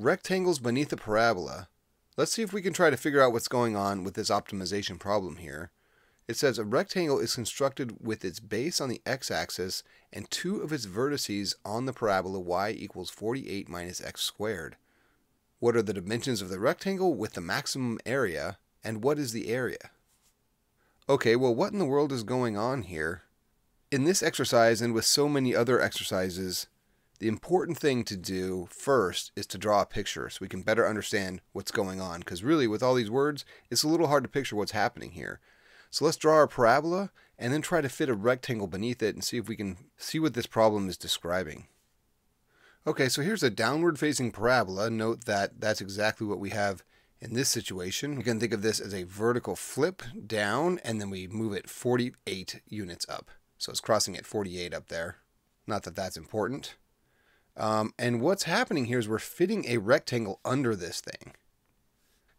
rectangles beneath a parabola. Let's see if we can try to figure out what's going on with this optimization problem here. It says a rectangle is constructed with its base on the x-axis and two of its vertices on the parabola y equals 48 minus x squared. What are the dimensions of the rectangle with the maximum area, and what is the area? Okay, well what in the world is going on here? In this exercise and with so many other exercises, the important thing to do first is to draw a picture so we can better understand what's going on. Because really, with all these words, it's a little hard to picture what's happening here. So let's draw our parabola and then try to fit a rectangle beneath it and see if we can see what this problem is describing. Okay, so here's a downward facing parabola. Note that that's exactly what we have in this situation. We can think of this as a vertical flip down and then we move it 48 units up. So it's crossing at 48 up there. Not that that's important. Um, and what's happening here is we're fitting a rectangle under this thing.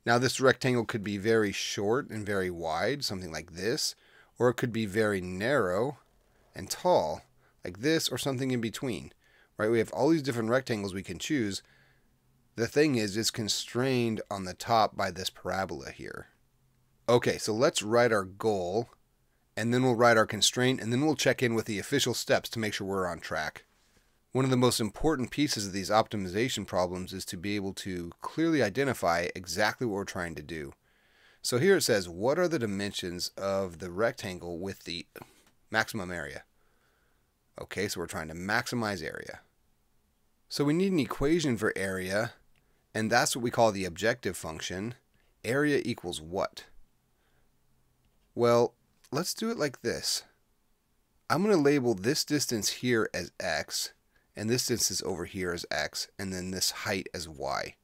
Now this rectangle could be very short and very wide, something like this, or it could be very narrow and tall, like this, or something in between. Right? We have all these different rectangles we can choose. The thing is, it's constrained on the top by this parabola here. Okay, so let's write our goal, and then we'll write our constraint, and then we'll check in with the official steps to make sure we're on track. One of the most important pieces of these optimization problems is to be able to clearly identify exactly what we're trying to do. So here it says, what are the dimensions of the rectangle with the maximum area? Okay, so we're trying to maximize area. So we need an equation for area, and that's what we call the objective function. Area equals what? Well, let's do it like this. I'm going to label this distance here as x, and this distance over here is x, and then this height as y.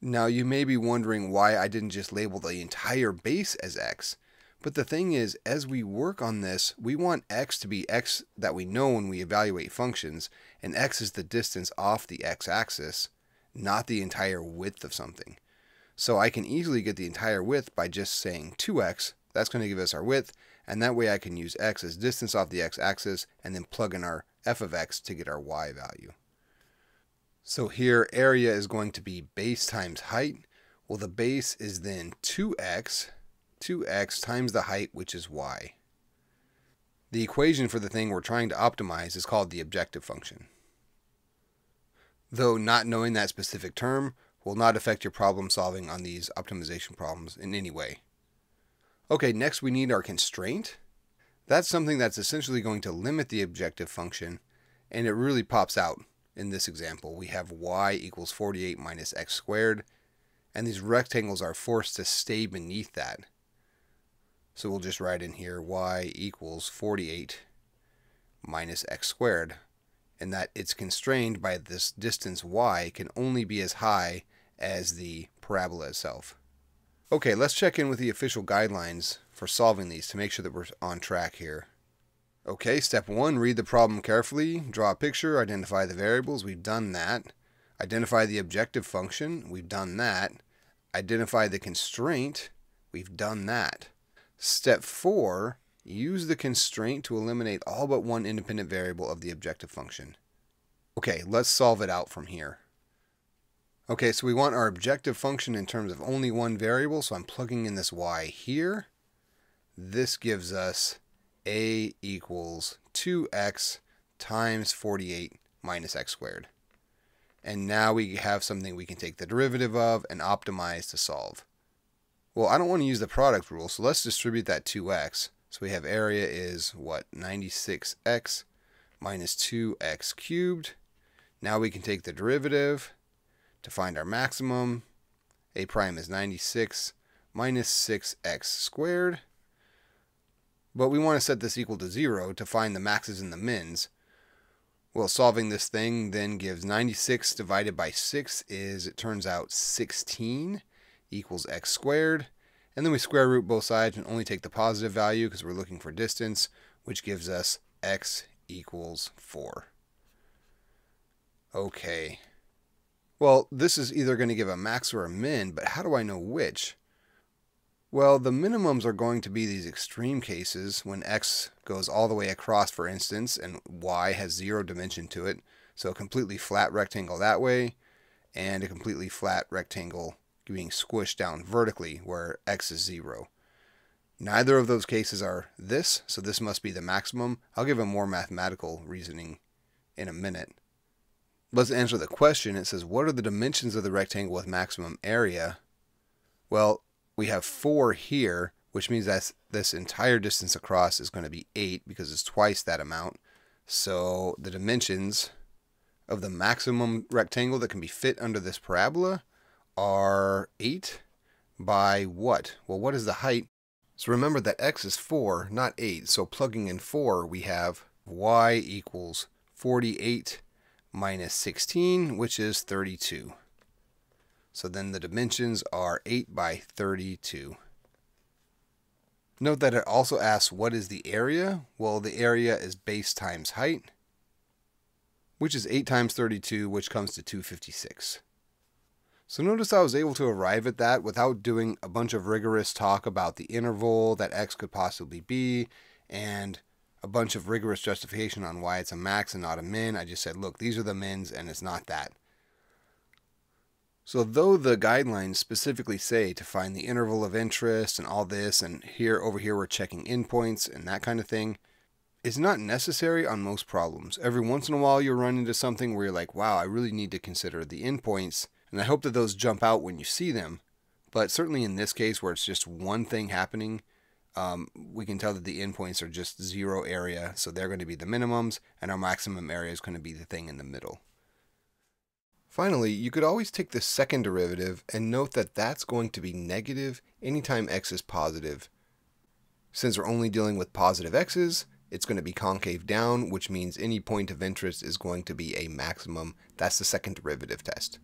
Now you may be wondering why I didn't just label the entire base as x, but the thing is, as we work on this, we want x to be x that we know when we evaluate functions, and x is the distance off the x-axis, not the entire width of something. So I can easily get the entire width by just saying 2x, that's going to give us our width, and that way I can use x as distance off the x-axis and then plug in our f of x to get our y value. So here area is going to be base times height. Well, the base is then 2x, 2x times the height, which is y. The equation for the thing we're trying to optimize is called the objective function. Though not knowing that specific term will not affect your problem solving on these optimization problems in any way. Okay, next we need our constraint. That's something that's essentially going to limit the objective function, and it really pops out in this example. We have y equals 48 minus x squared, and these rectangles are forced to stay beneath that. So we'll just write in here y equals 48 minus x squared, and that it's constrained by this distance y can only be as high as the parabola itself. Okay, let's check in with the official guidelines for solving these to make sure that we're on track here. Okay, step one, read the problem carefully, draw a picture, identify the variables, we've done that. Identify the objective function, we've done that. Identify the constraint, we've done that. Step four, use the constraint to eliminate all but one independent variable of the objective function. Okay, let's solve it out from here. Okay, so we want our objective function in terms of only one variable, so I'm plugging in this y here this gives us a equals 2x times 48 minus x squared. And now we have something we can take the derivative of and optimize to solve. Well, I don't want to use the product rule, so let's distribute that 2x. So we have area is, what, 96x minus 2x cubed. Now we can take the derivative to find our maximum. a prime is 96 minus 6x squared. But we want to set this equal to 0 to find the maxes and the mins. Well, solving this thing then gives 96 divided by 6 is, it turns out, 16 equals x squared. And then we square root both sides and only take the positive value because we're looking for distance, which gives us x equals 4. Okay. Well, this is either going to give a max or a min, but how do I know which? Well, the minimums are going to be these extreme cases when x goes all the way across, for instance, and y has zero dimension to it, so a completely flat rectangle that way. and a completely flat rectangle being squished down vertically where x is 0. Neither of those cases are this, so this must be the maximum. I'll give a more mathematical reasoning in a minute. Let's answer the question. It says, what are the dimensions of the rectangle with maximum area? Well, we have 4 here, which means that this entire distance across is going to be 8 because it's twice that amount. So the dimensions of the maximum rectangle that can be fit under this parabola are 8 by what? Well, what is the height? So remember that x is 4, not 8. So plugging in 4, we have y equals 48 minus 16, which is 32. So then the dimensions are 8 by 32. Note that it also asks what is the area? Well, the area is base times height, which is 8 times 32, which comes to 256. So notice I was able to arrive at that without doing a bunch of rigorous talk about the interval that x could possibly be and a bunch of rigorous justification on why it's a max and not a min. I just said, look, these are the mins and it's not that. So though the guidelines specifically say to find the interval of interest and all this, and here over here we're checking endpoints and that kind of thing, it's not necessary on most problems. Every once in a while you'll run into something where you're like, wow, I really need to consider the endpoints, and I hope that those jump out when you see them. But certainly in this case where it's just one thing happening, um, we can tell that the endpoints are just zero area, so they're going to be the minimums, and our maximum area is going to be the thing in the middle. Finally, you could always take the second derivative and note that that's going to be negative anytime x is positive. Since we're only dealing with positive x's, it's going to be concave down, which means any point of interest is going to be a maximum. That's the second derivative test.